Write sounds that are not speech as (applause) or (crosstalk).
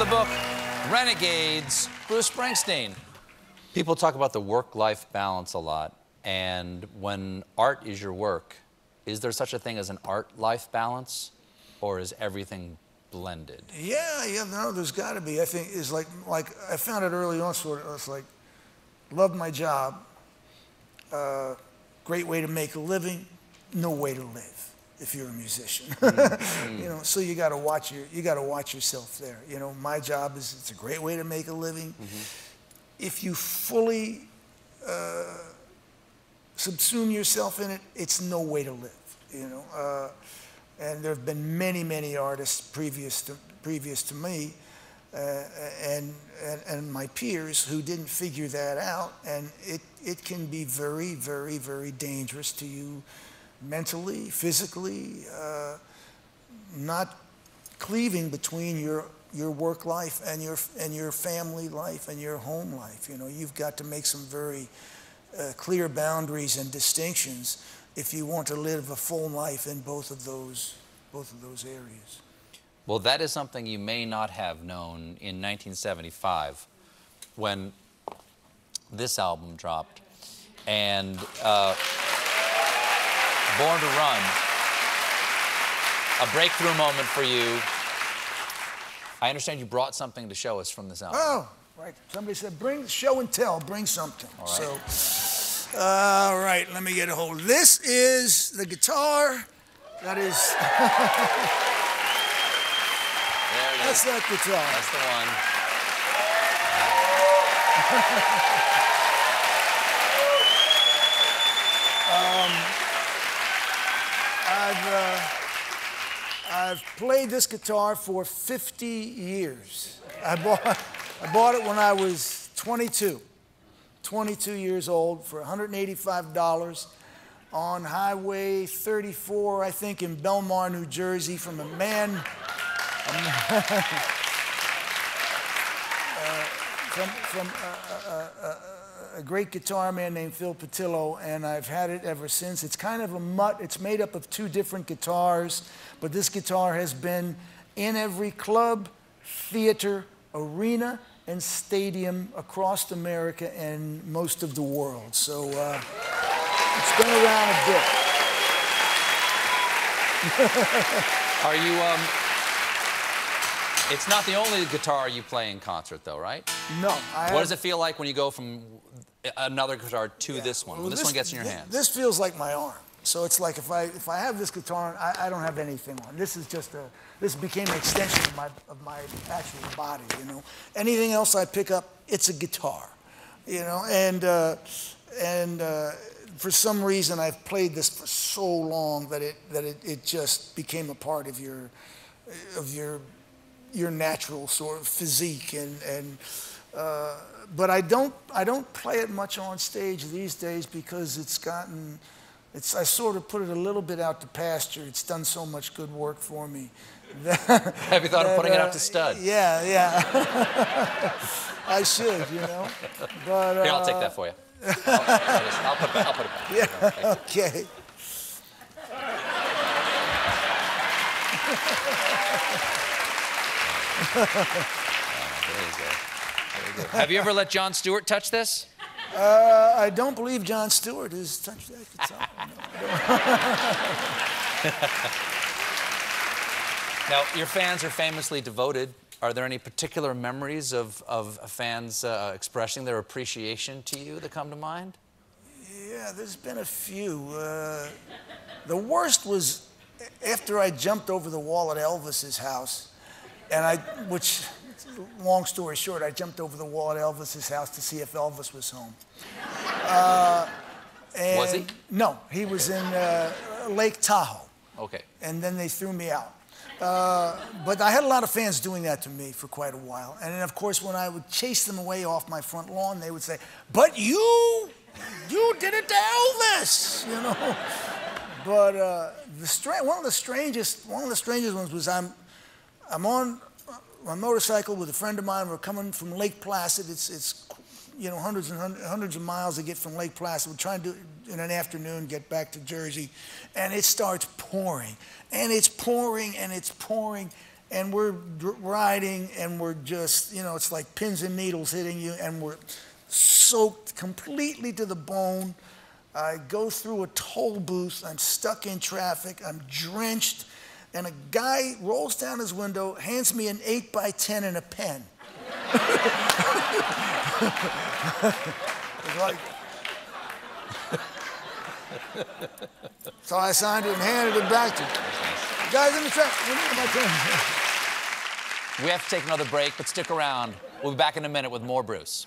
of the book, Renegades, Bruce Springsteen. People talk about the work-life balance a lot, and when art is your work, is there such a thing as an art-life balance, or is everything blended? Yeah, yeah, no, there's got to be. I think it's like, like I found it early on. Sort of, it's like, loved my job. Uh, great way to make a living. No way to live if you're a musician. (laughs) Mm-hmm. you know, so you got to watch your, you got to watch yourself there. You know, my job is it's a great way to make a living. Mm-hmm. If you fully uh, subsume yourself in it, it's no way to live. You know. Uh, and there have been many, many artists previous to, previous to me uh, and, and, and my peers who didn't figure that out. And it, it can be very, very, very dangerous to you mentally, physically, uh, not cleaving between your, your work life and your, and your family life and your home life. You know, you've got to make some very uh, clear boundaries and distinctions if you want to live a full life in both of those, both of those areas. Well, that is something you may not have known in 1975 when this album dropped. And uh, Born to Run, a breakthrough moment for you. I understand you brought something to show us from this album. Oh, right. Somebody said, bring show and tell, bring something. All right. So. All right, let me get a hold. This is the guitar that is. (laughs) That's that guitar. That's the one. (laughs) um, I've, uh, I've played this guitar for 50 years. I bought, I bought it when I was 22. 22 years old for $185 on Highway 34, I think, in Belmar, New Jersey, from a man. (laughs) uh, from, from uh, uh, uh, a great guitar man named Phil Petillo, and I've had it ever since. It's kind of a mutt. It's made up of two different guitars, but this guitar has been in every club, theater, arena, and stadium across America and most of the world. So uh, it's been around a bit. Are you, um, it's not the only guitar you play in concert, though, right? No. I what does it feel like when you go from another guitar to yeah. this one, well, when this, this, one gets in your hands? This feels like my arm. So it's like if I, if I have this guitar, I, I don't have anything on. This is just a, this became an extension of my, of my actual body, you know. Anything else I pick up, it's a guitar, you know. And, uh, and uh, for some reason, I've played this for so long that it, that it, it just became a part of your, of your, your natural sort of physique. And, and, uh, but I don't, I don't play it much on stage these days because it's gotten, it's, I sort of put it a little bit out to pasture. It's done so much good work for me (laughs) Have you thought that, of putting uh, it out to stud? Yeah, yeah. (laughs) I should, you know. But uh, here, I'll take that for you. I'll, I'll, just, I'll, put, I'll put it back. Yeah. Okay. (laughs) (laughs) oh, Have you ever let Jon Stewart touch this? Uh, I don't believe Jon Stewart has touched that guitar. No, (laughs) now, your fans are famously devoted. Are there any particular memories of, of fans uh, expressing their appreciation to you that come to mind? Yeah, there's been a few. Uh, the worst was after I jumped over the wall at Elvis's house, and I, which, long story short, I jumped over the wall at Elvis's house to see if Elvis was home. Uh, was he? No, he was in uh, Lake Tahoe. Okay. And then they threw me out. Uh, but I had a lot of fans doing that to me for quite a while. And then, of course, when I would chase them away off my front lawn, they would say, But you, you did it to Elvis, you know? (laughs) But uh, the one of the strangest, one of the strangest ones was I'm, I'm on my motorcycle with a friend of mine. We're coming from Lake Placid. It's, it's you know, hundreds and hundreds of miles to get from Lake Placid. We're trying to, in an afternoon, get back to Jersey, and it starts pouring, and it's pouring, and it's pouring, and we're riding, and we're just, you know, it's like pins and needles hitting you, and we're soaked completely to the bone. I go through a toll booth. I'm stuck in traffic. I'm drenched. And a guy rolls down his window, hands me an 8 by 10 and a pen. Like, so I signed it and handed it back to him. Guys in the truck. We have to take another break, but stick around. We'll be back in a minute with more Bruce.